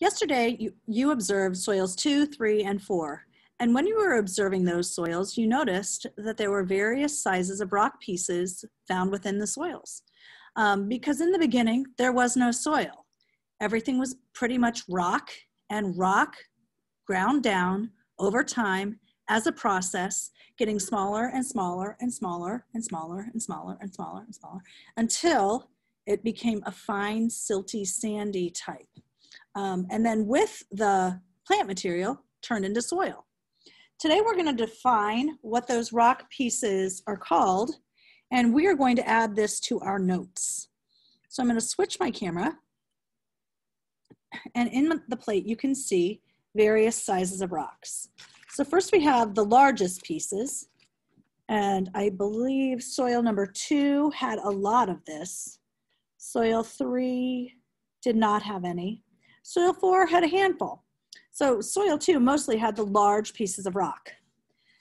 Yesterday, you, you observed soils two, three, and four. And when you were observing those soils, you noticed that there were various sizes of rock pieces found within the soils. Um, because in the beginning, there was no soil. Everything was pretty much rock, and rock ground down over time as a process, getting smaller and smaller and smaller and smaller and smaller and smaller and smaller until it became a fine, silty, sandy type. Um, and then with the plant material, turned into soil. Today we're going to define what those rock pieces are called, and we are going to add this to our notes. So I'm going to switch my camera, and in the plate you can see various sizes of rocks. So first we have the largest pieces, and I believe soil number two had a lot of this. Soil three did not have any. Soil four had a handful. So soil two mostly had the large pieces of rock.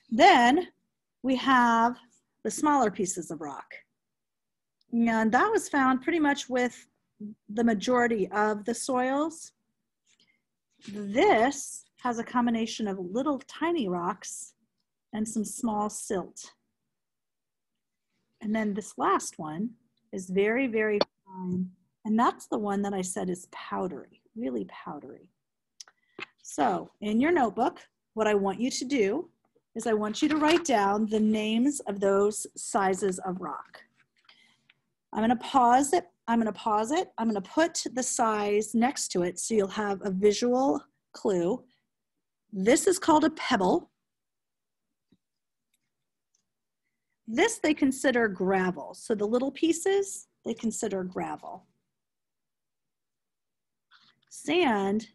Then we have the smaller pieces of rock. And that was found pretty much with the majority of the soils. This has a combination of little tiny rocks and some small silt. And then this last one is very, very fine. And that's the one that I said is powdery really powdery. So in your notebook, what I want you to do is I want you to write down the names of those sizes of rock. I'm gonna pause it. I'm gonna pause it. I'm gonna put the size next to it so you'll have a visual clue. This is called a pebble. This they consider gravel. So the little pieces, they consider gravel. Sand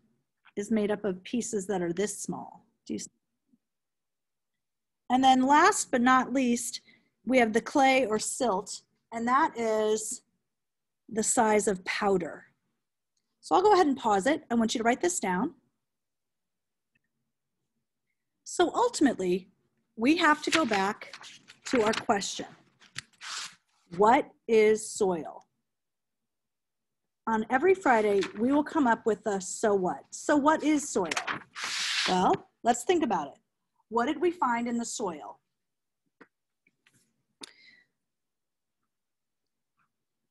is made up of pieces that are this small. Do you and then last but not least, we have the clay or silt, and that is the size of powder. So I'll go ahead and pause it. I want you to write this down. So ultimately, we have to go back to our question. What is soil? On every Friday, we will come up with a so what. So, what is soil? Well, let's think about it. What did we find in the soil?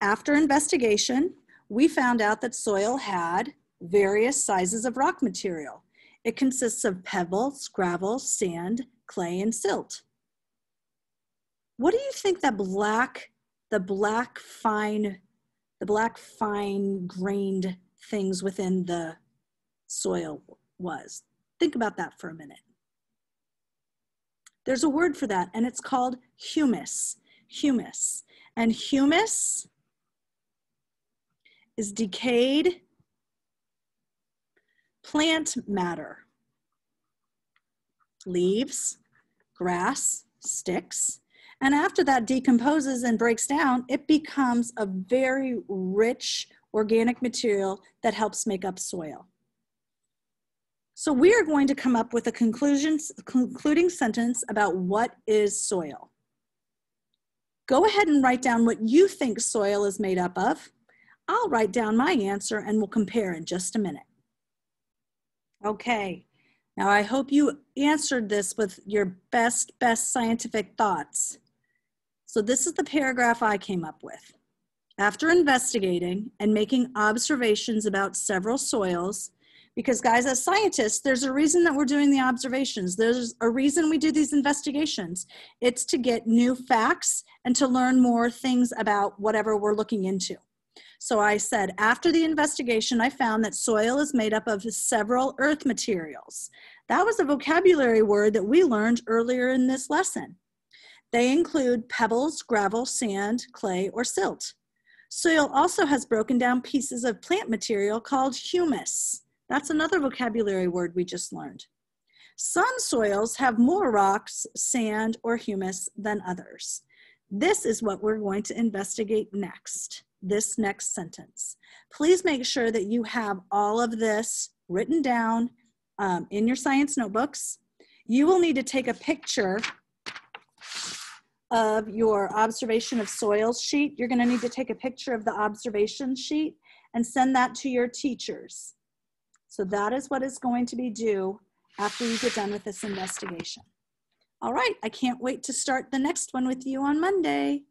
After investigation, we found out that soil had various sizes of rock material. It consists of pebbles, gravel, sand, clay, and silt. What do you think that black, the black fine the black fine grained things within the soil was. Think about that for a minute. There's a word for that, and it's called humus. Humus. And humus is decayed plant matter. Leaves, grass, sticks, and after that decomposes and breaks down, it becomes a very rich organic material that helps make up soil. So we are going to come up with a concluding sentence about what is soil. Go ahead and write down what you think soil is made up of. I'll write down my answer and we'll compare in just a minute. Okay, now I hope you answered this with your best, best scientific thoughts. So this is the paragraph I came up with. After investigating and making observations about several soils, because guys, as scientists, there's a reason that we're doing the observations. There's a reason we do these investigations. It's to get new facts and to learn more things about whatever we're looking into. So I said, after the investigation, I found that soil is made up of several earth materials. That was a vocabulary word that we learned earlier in this lesson. They include pebbles, gravel, sand, clay, or silt. Soil also has broken down pieces of plant material called humus. That's another vocabulary word we just learned. Some soils have more rocks, sand, or humus than others. This is what we're going to investigate next, this next sentence. Please make sure that you have all of this written down um, in your science notebooks. You will need to take a picture of your observation of soils sheet, you're gonna need to take a picture of the observation sheet and send that to your teachers. So that is what is going to be due after you get done with this investigation. All right, I can't wait to start the next one with you on Monday.